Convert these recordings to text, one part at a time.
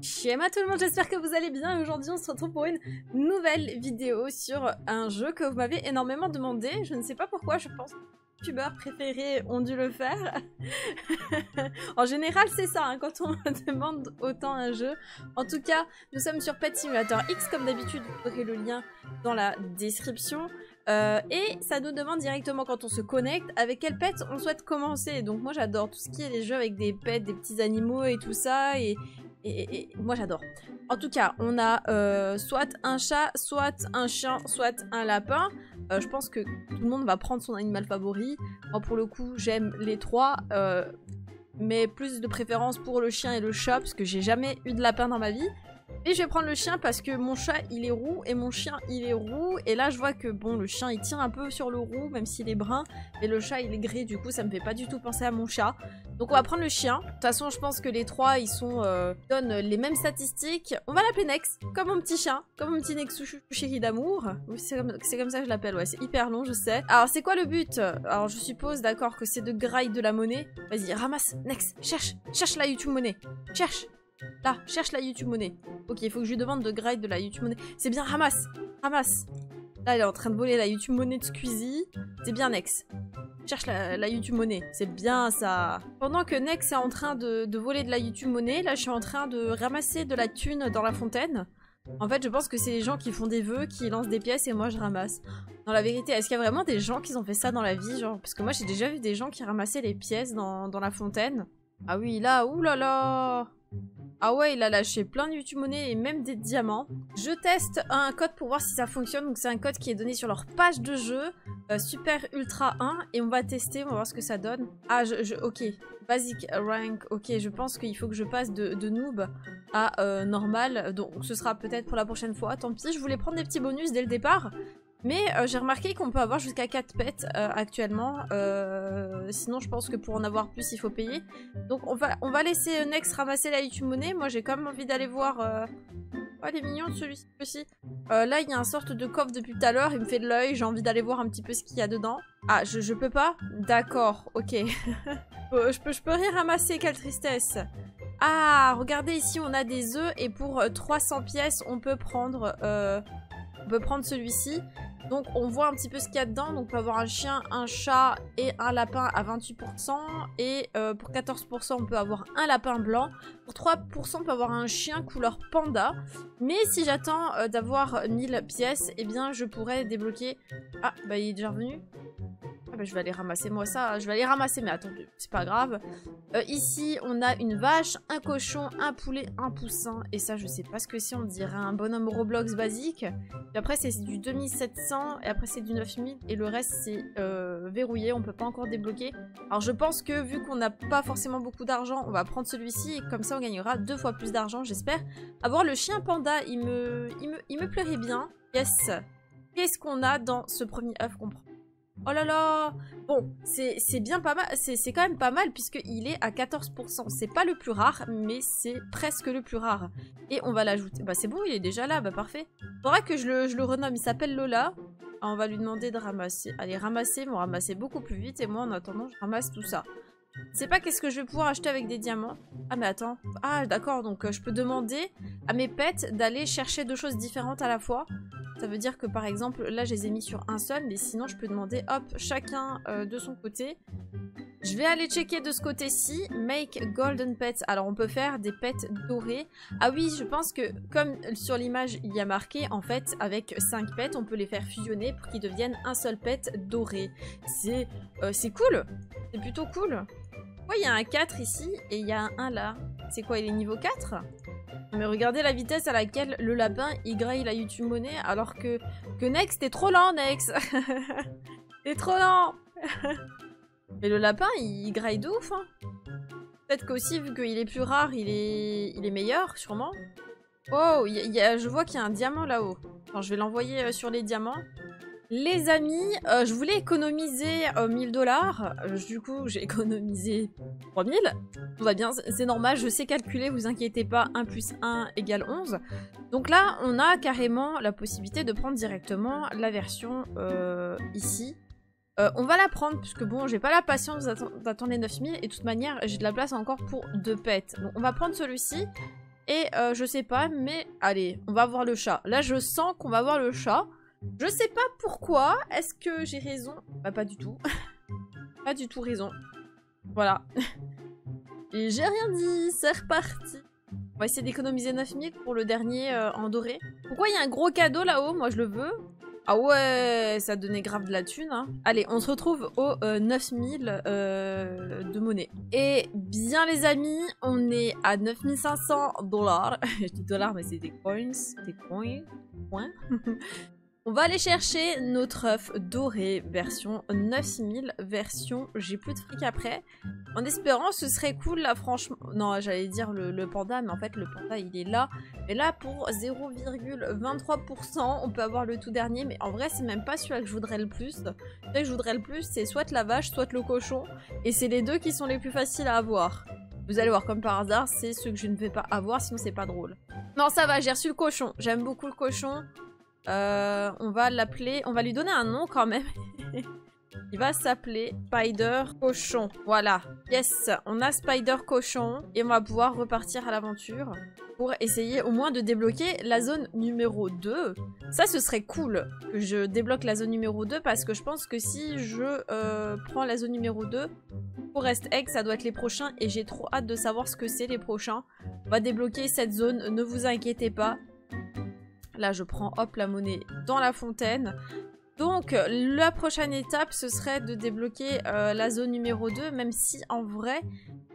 Schéma tout le monde, j'espère que vous allez bien. Aujourd'hui, on se retrouve pour une nouvelle vidéo sur un jeu que vous m'avez énormément demandé. Je ne sais pas pourquoi, je pense que les youtubeurs préférés ont dû le faire. en général, c'est ça, hein, quand on demande autant un jeu. En tout cas, nous sommes sur Pet Simulator X, comme d'habitude, vous aurez le lien dans la description. Euh, et ça nous demande directement quand on se connecte avec quel pet on souhaite commencer. Donc moi j'adore tout ce qui est les jeux avec des pets, des petits animaux et tout ça. Et, et, moi j'adore. En tout cas, on a euh, soit un chat, soit un chien, soit un lapin. Euh, je pense que tout le monde va prendre son animal favori. Moi pour le coup, j'aime les trois. mais plus de préférence pour le chien et le chat, parce que j'ai jamais eu de lapin dans ma vie. Je vais prendre le chien parce que mon chat il est roux et mon chien il est roux. Et là je vois que bon le chien il tire un peu sur le roux même s'il est brun. Et le chat il est gris du coup ça me fait pas du tout penser à mon chat. Donc on va prendre le chien. De toute façon je pense que les trois ils sont euh, donnent les mêmes statistiques. On va l'appeler Nex comme mon petit chien. Comme mon petit Nexu chéri d'amour. C'est comme, comme, ça que je l'appelle ouais c'est hyper long je sais. Alors c'est quoi le but? Alors je suppose d'accord que c'est de graille de la monnaie. Vas-y ramasse Nex cherche cherche la YouTube monnaie. Cherche Là, cherche la YouTube monnaie. Ok, il faut que je lui demande de grade de la YouTube monnaie. C'est bien, ramasse Ramasse Là, elle est en train de voler la YouTube monnaie de Squeezie. C'est bien, Nex. Cherche la, YouTube monnaie. C'est bien, ça. Pendant que Nex est en train de, voler de la YouTube monnaie, là, je suis en train de ramasser de la thune dans la fontaine. En fait, je pense que c'est les gens qui font des vœux, qui lancent des pièces et moi, je ramasse. Dans la vérité, est-ce qu'il y a vraiment des gens qui ont fait ça dans la vie genre? Parce que moi, j'ai déjà vu des gens qui ramassaient les pièces dans, dans la fontaine. Ah oui, là, oulala ah ouais, il a lâché plein de YouTube monnaie et même des diamants. Je teste un code pour voir si ça fonctionne. Donc c'est un code qui est donné sur leur page de jeu, euh, Super Ultra 1. Et on va tester, on va voir ce que ça donne. Ah, je, ok. Basic rank, ok, je pense qu'il faut que je passe de, noob à euh, normal. Donc ce sera peut-être pour la prochaine fois, tant pis. Je voulais prendre des petits bonus dès le départ. Mais euh, j'ai remarqué qu'on peut avoir jusqu'à 4 pets euh, actuellement. Euh, sinon, je pense que pour en avoir plus, il faut payer. Donc, on va, laisser Nex ramasser la YouTube monnaie. Moi, j'ai quand même envie d'aller voir... Oh, il est mignon celui-ci aussi. là, il y a un sorte de coffre depuis tout à l'heure. Il me fait de l'œil. J'ai envie d'aller voir un petit peu ce qu'il y a dedans. Ah, je, je peux pas? D'accord, ok. je, peux, je peux rien ramasser, quelle tristesse. Ah, regardez ici, on a des œufs. Et pour 300 pièces, on peut prendre... on peut prendre celui-ci. Donc on voit un petit peu ce qu'il y a dedans. Donc on peut avoir un chien, un chat et un lapin à 28%. Et euh, pour 14% on peut avoir un lapin blanc. Pour 3% on peut avoir un chien couleur panda. Mais si j'attends euh, d'avoir 1000 pièces, eh bien je pourrais débloquer... Ah bah il est déjà revenu je vais aller ramasser moi ça, je vais aller ramasser mais attends, c'est pas grave. Euh, ici on a une vache, un cochon, un poulet, un poussin et ça je sais pas ce que c'est, on dirait un bonhomme Roblox basique. Et après c'est du 2700 et après c'est du 9000 et le reste c'est euh, verrouillé, on peut pas encore débloquer. Alors je pense que vu qu'on n'a pas forcément beaucoup d'argent, on va prendre celui-ci et comme ça on gagnera deux fois plus d'argent j'espère. Avoir le chien panda, il me, il me, il me plairait bien. Yes Qu'est-ce qu'on a dans ce premier œuf qu'on prend? Oh là là Bon, c'est bien pas mal, c'est quand même pas mal puisqu'il est à 14%. C'est pas le plus rare, mais c'est presque le plus rare. Et on va l'ajouter. Bah c'est bon, il est déjà là, bah parfait. Faudra que je le, renomme, il s'appelle Lola. On va lui demander de ramasser. Allez, ramasser, vont ramasser beaucoup plus vite et moi en attendant, je ramasse tout ça. Je sais pas qu'est-ce que je vais pouvoir acheter avec des diamants. Ah mais attends. Ah d'accord, donc euh, je peux demander à mes pets d'aller chercher deux choses différentes à la fois. Ça veut dire que par exemple, là je les ai mis sur un seul, mais sinon je peux demander, hop, chacun euh, de son côté. Je vais aller checker de ce côté-ci, make golden pets. Alors on peut faire des pets dorés. Ah oui, je pense que comme sur l'image il y a marqué, en fait avec 5 pets, on peut les faire fusionner pour qu'ils deviennent un seul pet doré. C'est euh, cool, c'est plutôt cool. Ouais, il y a un 4 ici et il y a un 1 là. C'est quoi, il est niveau 4 mais regardez la vitesse à laquelle le lapin il graille la YouTube monnaie alors que, que Nex t'es trop lent Nex. T'es trop lent. Mais le lapin il graille de ouf hein. Peut-être qu'aussi vu qu'il est plus rare il est, il est meilleur sûrement. Oh je vois qu'il y a un diamant là-haut. Je vais l'envoyer euh, sur les diamants les amis, euh, je voulais économiser 1000 euh, dollars. Euh, du coup, j'ai économisé 3000. Tout va bien, c'est normal, je sais calculer, vous inquiétez pas. 1 plus 1 égale 11. Donc là, on a carrément la possibilité de prendre directement la version ici. on va la prendre, puisque bon, j'ai pas la patience d'attendre 9000. Et de toute manière, j'ai de la place encore pour deux pets. Donc on va prendre celui-ci. Et je sais pas, mais allez, on va voir le chat. Là, je sens qu'on va voir le chat. Je sais pas pourquoi. Est-ce que j'ai raison? Bah, pas du tout. pas du tout raison. Voilà. Et j'ai rien dit, c'est reparti. On va essayer d'économiser 9000 pour le dernier euh, en doré. Pourquoi il y a un gros cadeau là-haut? Moi, je le veux. Ah ouais, ça donnait grave de la thune. Hein. Allez, on se retrouve au 9000 euh, euh, de monnaie. Et bien les amis, on est à 9500 dollars. Je dis dollars, mais c'est des coins. Des coins. Coins. On va aller chercher notre œuf doré version 9000, version j'ai plus de fric après. En espérant ce serait cool là franchement. Non j'allais dire le, panda mais en fait le panda il est là. Mais là pour 0,23% on peut avoir le tout dernier mais en vrai c'est même pas celui que je voudrais le plus. Celui que je voudrais le plus c'est soit la vache soit le cochon. Et c'est les deux qui sont les plus faciles à avoir. Vous allez voir comme par hasard c'est ceux que je ne vais pas avoir sinon c'est pas drôle. Non ça va j'ai reçu le cochon. J'aime beaucoup le cochon. Euh, on va l'appeler... On va lui donner un nom quand même. Il va s'appeler Spider Cochon. Voilà. Yes, on a Spider Cochon. Et on va pouvoir repartir à l'aventure pour essayer au moins de débloquer la zone numéro 2. Ça, ce serait cool que je débloque la zone numéro 2 parce que je pense que si je euh, prends la zone numéro 2, pour Rest Egg, ça doit être les prochains et j'ai trop hâte de savoir ce que c'est les prochains. On va débloquer cette zone, ne vous inquiétez pas. Là, je prends hop la monnaie dans la fontaine. Donc, la prochaine étape, ce serait de débloquer euh, la zone numéro 2, même si en vrai,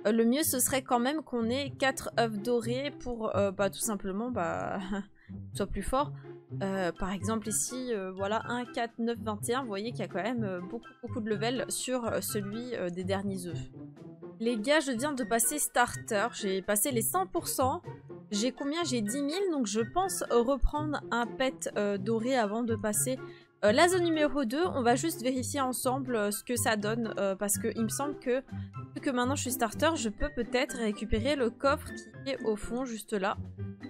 euh, le mieux, ce serait quand même qu'on ait 4 œufs dorés pour, euh, bah, tout simplement, bah, soit plus fort. par exemple, ici, voilà, 1, 4, 9, 21, vous voyez qu'il y a quand même beaucoup, de level sur celui des derniers œufs. Les gars, je viens de passer starter, j'ai passé les 100%. J'ai combien? J'ai 10 000, donc je pense reprendre un pet euh, doré avant de passer euh, la zone numéro 2. On va juste vérifier ensemble euh, ce que ça donne, parce qu'il me semble que, que maintenant je suis starter, je peux peut-être récupérer le coffre qui est au fond, juste là.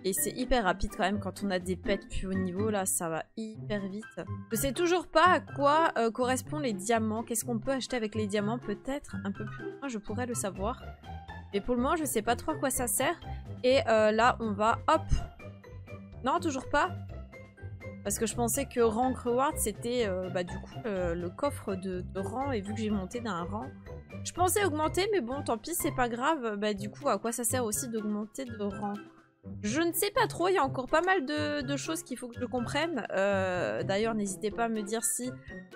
Et c'est hyper rapide quand même quand on a des pets plus haut niveau, là ça va hyper vite. Je sais toujours pas à quoi correspondent les diamants, qu'est-ce qu'on peut acheter avec les diamants, peut-être un peu plus loin, je pourrais le savoir. Mais pour le moment, je sais pas trop à quoi ça sert. Et euh, là, on va... Hop Non, toujours pas Parce que je pensais que rank reward, c'était euh, bah, du coup euh, le coffre de, rang. Et vu que j'ai monté d'un rang, je pensais augmenter. Mais bon, tant pis, c'est pas grave. Bah du coup, à quoi ça sert aussi d'augmenter de rang? Je ne sais pas trop, il y a encore pas mal de, choses qu'il faut que je comprenne. D'ailleurs, n'hésitez pas à me dire si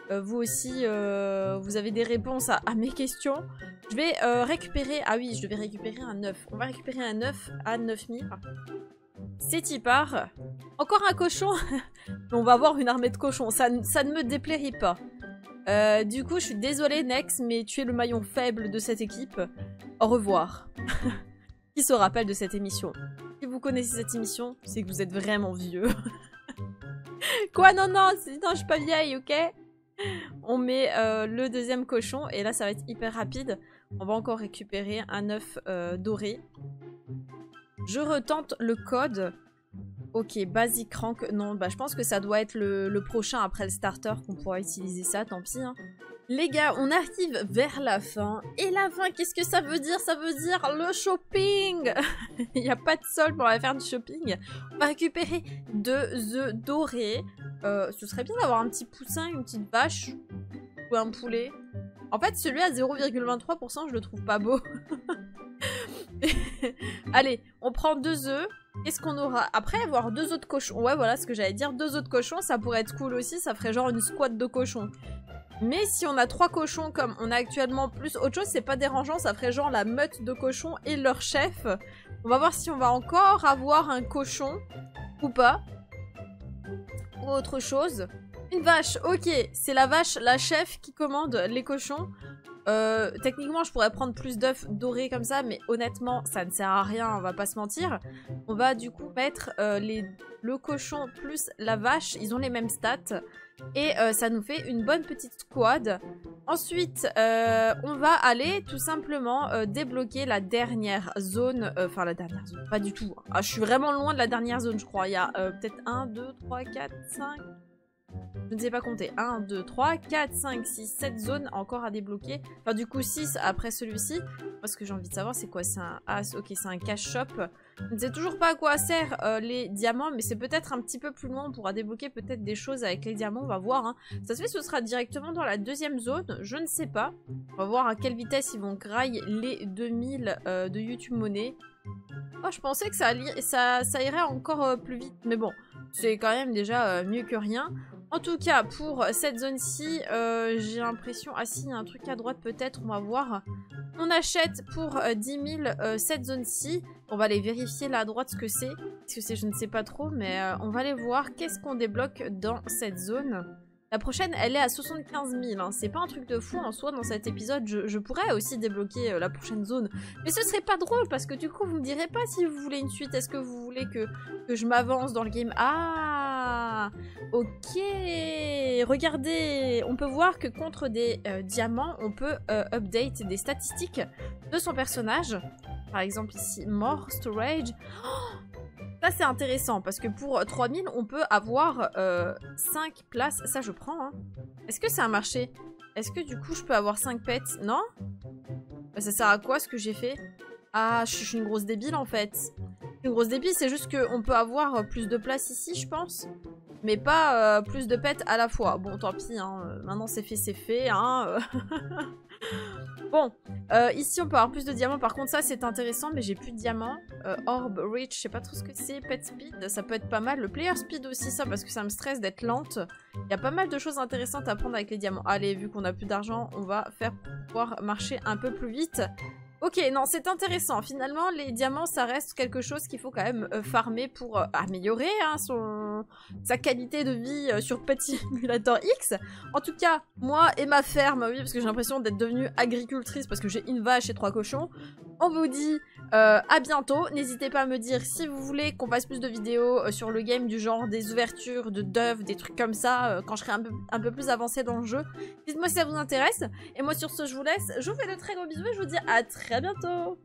vous aussi, vous avez des réponses à, mes questions. Vais récupérer... Ah oui, je devais récupérer un 9. On va récupérer un 9 à 9000. C'est y part. Encore un cochon On va avoir une armée de cochons. Ça, ça ne me déplairait pas. du coup, je suis désolée, Nex, mais tu es le maillon faible de cette équipe. Au revoir. Qui se rappelle de cette émission? Si vous connaissez cette émission, c'est que vous êtes vraiment vieux. Quoi? Non, non, non, je suis pas vieille, ok? On met euh, le deuxième cochon, et là, ça va être hyper rapide. On va encore récupérer un œuf euh, doré. Je retente le code. Ok, basic rank. Non, bah je pense que ça doit être le, prochain après le starter qu'on pourra utiliser ça, tant pis. Hein. Les gars, on arrive vers la fin. Et la fin, qu'est-ce que ça veut dire? Ça veut dire le shopping Il n'y a pas de solde pour aller faire du shopping. On va récupérer deux œufs dorés. Euh, ce serait bien d'avoir un petit poussin, une petite vache ou un poulet. En fait, celui à 0,23%, je le trouve pas beau. Allez, on prend deux œufs. Qu'est-ce qu'on aura? Après, avoir deux autres cochons. Ouais, voilà ce que j'allais dire. Deux autres cochons, ça pourrait être cool aussi. Ça ferait genre une squad de cochons. Mais si on a trois cochons comme on a actuellement, plus autre chose, c'est pas dérangeant, ça ferait genre la meute de cochons et leur chef. On va voir si on va encore avoir un cochon ou pas. Ou autre chose. Une vache, ok, c'est la vache, la chef qui commande les cochons. Euh, techniquement, je pourrais prendre plus d'œufs dorés comme ça, mais honnêtement, ça ne sert à rien, on va pas se mentir. On va du coup mettre euh, le cochon plus la vache, ils ont les mêmes stats. Et euh, ça nous fait une bonne petite squad. Ensuite, on va aller tout simplement débloquer la dernière zone. Enfin, la dernière zone, pas du tout. Ah, je suis vraiment loin de la dernière zone, je crois. Il y a peut-être 1, 2, 3, 4, 5... je ne sais pas compter. 1, 2, 3, 4, 5, 6, 7 zones encore à débloquer. Enfin, du coup, 6 après celui-ci. Parce que j'ai envie de savoir, c'est quoi? C'est un ok, c'est un cash shop. Je ne sais toujours pas à quoi servent euh, les diamants, mais c'est peut-être un petit peu plus loin. On pourra débloquer peut-être des choses avec les diamants, on va voir. Hein. Ça se fait, ce sera directement dans la deuxième zone, je ne sais pas. On va voir à quelle vitesse ils vont grailler les 2000 euh, de YouTube Money. Oh, je pensais que ça irait encore euh, plus vite, mais bon, c'est quand même déjà mieux que rien. En tout cas, pour cette zone-ci, j'ai l'impression... Ah si, il y a un truc à droite peut-être, on va voir. On achète pour 10 000 cette zone-ci. On va aller vérifier là à droite ce que c'est. Ce que c'est, je ne sais pas trop, mais euh, on va aller voir qu'est-ce qu'on débloque dans cette zone. La prochaine, elle est à 75 000. Hein. C'est pas un truc de fou en soi dans cet épisode. Je, pourrais aussi débloquer euh, la prochaine zone. Mais ce serait pas drôle parce que du coup, vous me direz pas si vous voulez une suite. Est-ce que vous voulez que, je m'avance dans le game? Ah Ok Regardez On peut voir que contre des euh, diamants, on peut update des statistiques de son personnage. Par exemple ici, More Storage. Oh ça c'est intéressant parce que pour 3000 on peut avoir 5 euh, places. Ça je prends. Hein. Est-ce que c'est un marché? Est-ce que du coup je peux avoir 5 pets? Non? Bah, Ça sert à quoi ce que j'ai fait? Ah je suis une grosse débile en fait. Une grosse débile c'est juste qu'on peut avoir plus de place ici je pense. Mais pas euh, plus de pets à la fois. Bon tant pis, hein. maintenant c'est fait c'est fait. Hein. Bon, euh, ici on peut avoir plus de diamants. Par contre, ça c'est intéressant, mais j'ai plus de diamants. Euh, orb, Reach, je sais pas trop ce que c'est. Pet Speed, ça peut être pas mal. Le Player Speed aussi, ça, parce que ça me stresse d'être lente. Il y a pas mal de choses intéressantes à prendre avec les diamants. Allez, vu qu'on a plus d'argent, on va faire pouvoir marcher un peu plus vite. Ok, non, c'est intéressant. Finalement, les diamants, ça reste quelque chose qu'il faut quand même euh, farmer pour euh, améliorer hein, sa qualité de vie euh, sur Petit Simulator X. En tout cas, moi et ma ferme, oui, parce que j'ai l'impression d'être devenue agricultrice parce que j'ai une vache et trois cochons. On vous dit euh, à bientôt. N'hésitez pas à me dire si vous voulez qu'on fasse plus de vidéos euh, sur le game du genre des ouvertures, de d'œufs, des trucs comme ça, euh, quand je serai un peu, un peu plus avancé dans le jeu. Dites-moi si ça vous intéresse. Et moi sur ce, je vous laisse. Je vous fais de très gros bisous et je vous dis à très bientôt